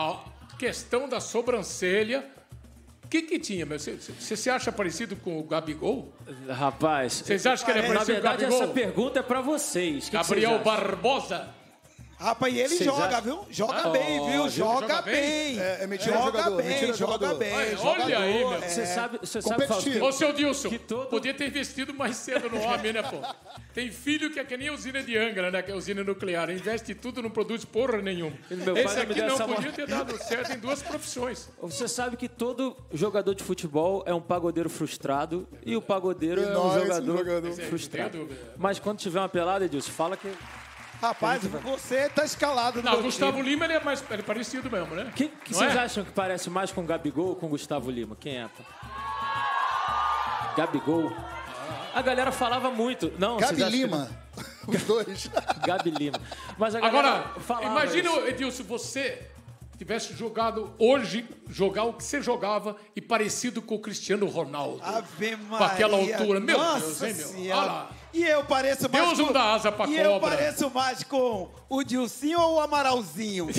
a questão da sobrancelha. O que que tinha, meu? Você, se acha parecido com o Gabigol? Rapaz, Vocês acham que ele é na parecido com o verdade Gabigol? essa pergunta é pra vocês. Que que Gabriel acham? Barbosa? Rapaz, e ele Vocês joga, acham? viu? Joga Ah, bem, viu? Joga, joga bem? bem. É, é mentira joga jogador, bem, mentira joga jogador. bem. Olha, jogador, olha aí, meu. é. Você sabe, você sabe Competitivo. Ô, seu Dilson, Que todo- podia ter investido mais cedo no homem, né, pô? Tem filho que é que nem a usina de Angra, né? Que é a usina nuclear. Investe tudo, não produz porra nenhuma. Meu pai Esse me aqui deu não essa podia mão. ter dado certo em duas profissões. Você sabe que todo jogador de futebol é um pagodeiro frustrado e o pagodeiro E é um nós, jogador, jogador. frustrado. Sem dúvida. Mas quando tiver uma pelada, Edilson, fala que. Rapaz, você tá escalado no Não, o Gustavo time. Lima ele é mais ele é parecido mesmo, né? Quem que Não vocês é? acham que parece mais com o Gabigol ou com o Gustavo Lima? Quem é? Gabigol. A galera falava muito. Não, Gabi vocês acham que- Lima. Os dois. Gabi Lima. Mas a galera Agora, imagina, isso. Edilson, você tivesse jogado hoje, jogar o que você jogava e parecido com o Cristiano Ronaldo. Ave Maria. Com aquela altura. Meu Nossa Deus, hein, meu? Olha lá. E eu pareço mais Deus com... não dá asa pra E eu cobra. pareço mais com o Dilcinho ou o Amaralzinho?